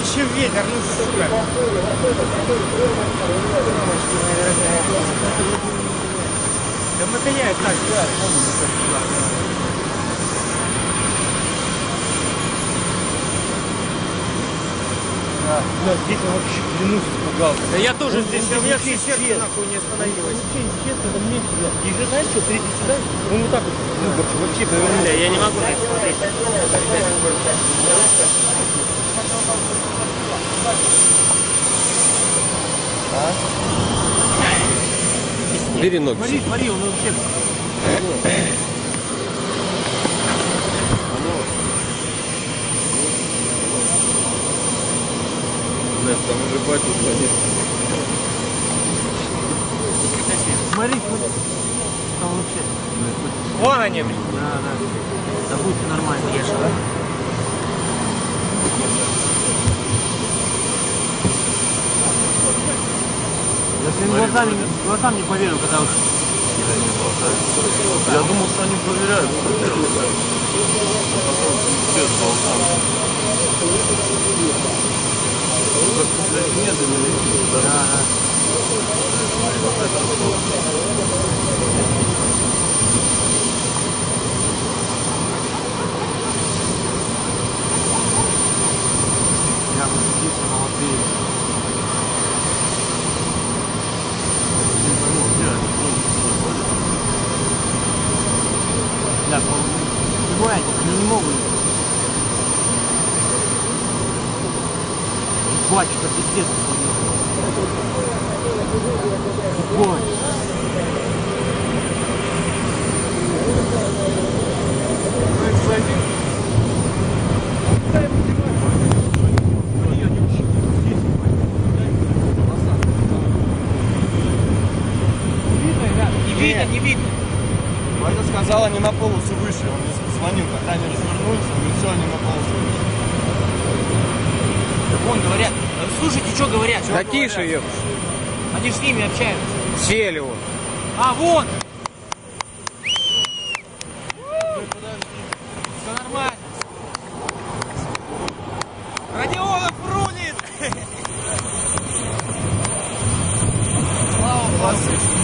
Еще ветер, ну сука. Да мотыляет так, Да, здесь он вообще клянусь испугался. Да я тоже здесь, у меня все сердце нахуй не остановилось. Вообще, честно, это мне сюда. И же знаешь что, третий сюда, он вот так вот, ну, вообще, вообще повернул. Бля, я не могу на это смотреть. Бери ноги. Смотри, смотри, он вообще... Нет, там уже батя звонит. Смотри, смотри. Там вообще... Вон они, блин. Да, да. Да будет нормально, я же. Я своим глазами, глазам не поверил, когда уж... Я думал, что они проверяют. Без болтан. Как-то, блядь, медленно летит, да? Да, да. Я вот здесь молодые. Да, бывает, они не могут. Батюшка, пиздец. Тупой. Не видно, не видно. Но это сказала не на полосу выше. Он мне позвонил, когда они развернулись, он говорит, все, они на полосу выше. Так вон говорят, слушайте, что говорят. Что да говорят? тише, ехать. Они с ними общаются. Сели вот. А, вон! Радионов рулит!